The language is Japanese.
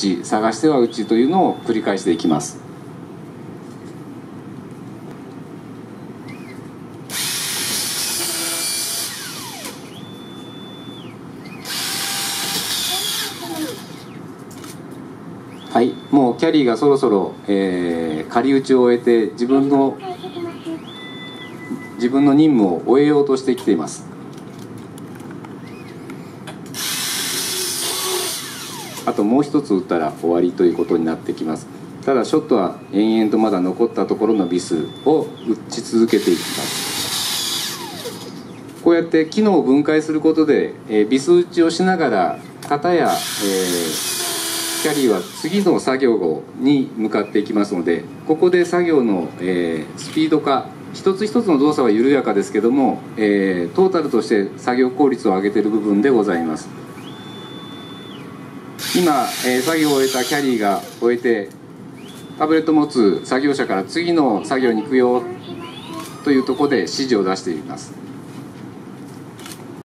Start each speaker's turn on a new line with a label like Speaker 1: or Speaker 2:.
Speaker 1: ち探しては打ちというのを繰り返していきます。はいもうキャリーがそろそろ、えー、仮打ちを終えて自分の自分の任務を終えようとしてきています。あともう一つ打ったら終わりということになってきます。ただショットは延々とまだ残ったところのビスを打ち続けていきます。こうやって機能を分解することで、え、ビス打ちをしながら型や、えー、キャリーは次の作業に向かっていきますのでここで作業の、えー、スピード化一つ一つの動作は緩やかですけども、えー、トータルとして作業効率を上げている部分でございます。今、えー、作業を終えたキャリーが終えてタブレット持つ作業者から次の作業に行くよというとこで指示を出しています。